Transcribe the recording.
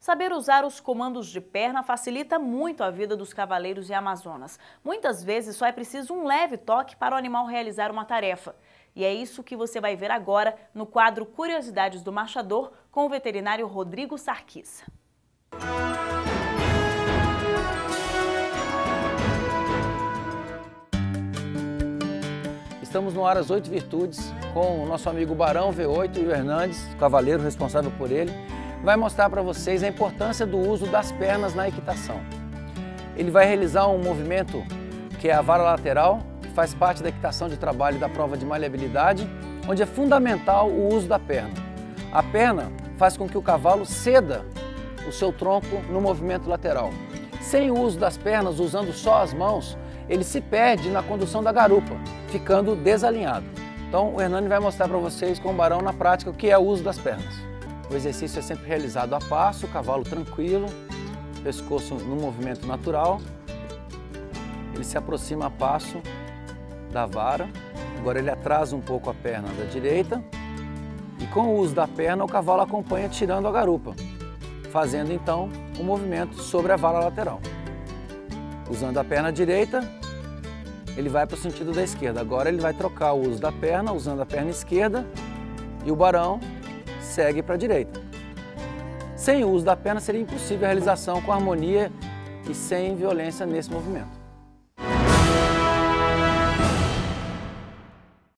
Saber usar os comandos de perna facilita muito a vida dos cavaleiros e amazonas. Muitas vezes só é preciso um leve toque para o animal realizar uma tarefa. E é isso que você vai ver agora no quadro Curiosidades do Marchador com o veterinário Rodrigo Sarquissa. Estamos no Aras 8 Virtudes com o nosso amigo Barão V8 e o Hernandes, cavaleiro responsável por ele, vai mostrar para vocês a importância do uso das pernas na equitação. Ele vai realizar um movimento que é a vara lateral, que faz parte da equitação de trabalho da prova de maleabilidade, onde é fundamental o uso da perna. A perna faz com que o cavalo ceda o seu tronco no movimento lateral. Sem o uso das pernas, usando só as mãos, ele se perde na condução da garupa, ficando desalinhado. Então o Hernani vai mostrar para vocês com o Barão na prática o que é o uso das pernas. O exercício é sempre realizado a passo, cavalo tranquilo, pescoço no movimento natural. Ele se aproxima a passo da vara. Agora ele atrasa um pouco a perna da direita e com o uso da perna o cavalo acompanha tirando a garupa, fazendo então o um movimento sobre a vara lateral. Usando a perna direita, ele vai para o sentido da esquerda. Agora ele vai trocar o uso da perna, usando a perna esquerda, e o barão segue para a direita. Sem o uso da perna seria impossível a realização com harmonia e sem violência nesse movimento.